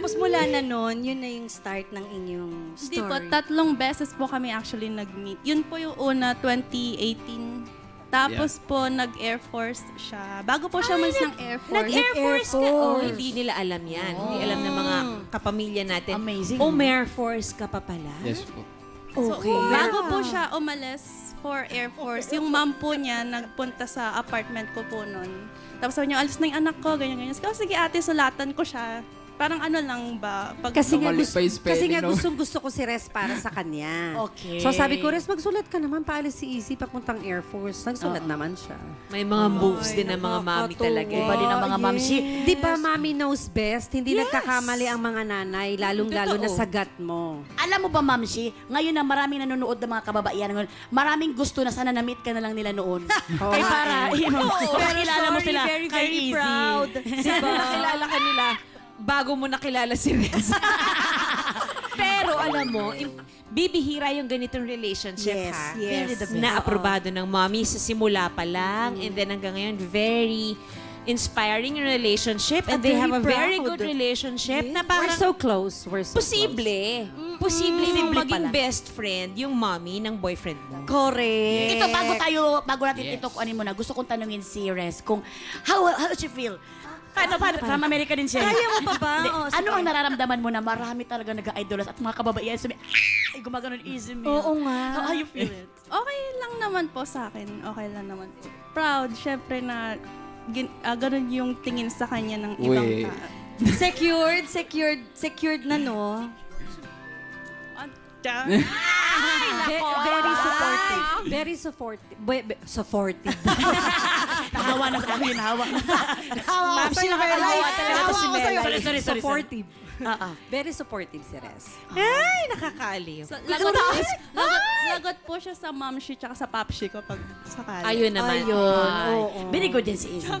Tapos mula na noon, yun na yung start ng inyong Hindi po, story. tatlong beses po kami actually nag-meet. Yun po yung una, 2018. Tapos po, nag-Air Force siya. Bago po siya umalis ng Air Force. Nag-Air Force ka. Oh, hindi nila alam yan. Hindi alam ng mga kapamilya natin. Amazing. Oh, Air Force ka pa pala? Yes po. So, Okay. bago po siya umalis for Air Force, yung mom po niya nagpunta sa apartment ko po noon. Tapos sabi niya, alis na yung anak ko, ganyan-ganyan. Sabi ko, sige ate, sulatan ko siya. Parang ano lang ba? Pag, Kasi nga, gusto, pa yung spelling, kasi nga no? gustong gusto ko si Res para sa kanya. Okay. So sabi ko, Res, magsulat ka naman. Paalis si Easy papuntang Air Force. Nagsulat naman siya. May mga moves din ng mga mami nakakatuwa. talaga. Iba din ang mga Yes. mamsi. Di ba mommy knows best? Hindi nagkakamali ang mga nanay, lalong-lalo na sa gut mo. Alam mo ba, Mamsi, ngayon na maraming nanonood ng mga kababaihan ngayon, maraming gusto na sana na-meet ka na lang nila noon. Kaya para, you know, para kilala mo sila very, kay very Easy. proud. Diba? nakilala ka nila bago mo nakilala si Rez. Pero alam mo, bibihira yung ganitong relationship Yes, ha. yes. Best. Na aprobado ng mommy sa simula pa lang. And then hanggang ngayon, very inspiring relationship. And At they very have a very proud. good relationship na We're parang so close. We're so posible. Posible Posible mong maging pala. best friend yung mommy ng boyfriend mo. Correct. Ito, bago tayo, bago natin Yes. ito kunin muna, gusto kong tanungin si Res kung how, how does she feel? Paano, paano, from America din siya. Kaya mo pa ba? Oo, ano ang nararamdaman mo na marami talaga nag-idolas at mga kababaihan sabi, ay, gumagano easy me. Oo nga. How, how you feel it? okay lang naman po sa akin. Okay lang naman po. Proud, syempre na gin, ah, ganun yung tingin sa kanya ng ibang Wait. tao. secured, secured, secured na no? Ve- very supportive. Very supportive. Be- be- supportive. Nahawa na sa akin, nahawa. Ma'am, siya nakakalawa talaga to si Mel. Sorry, sorry. sorry. supportive. Ah, ah. Very supportive si Res. Ay, nakakaaliw. So, lagot, lagot, lagot po siya sa mom she tsaka sa pop she kapag sakali. Ayun naman. Ayun, oo. Very good din si Izzy.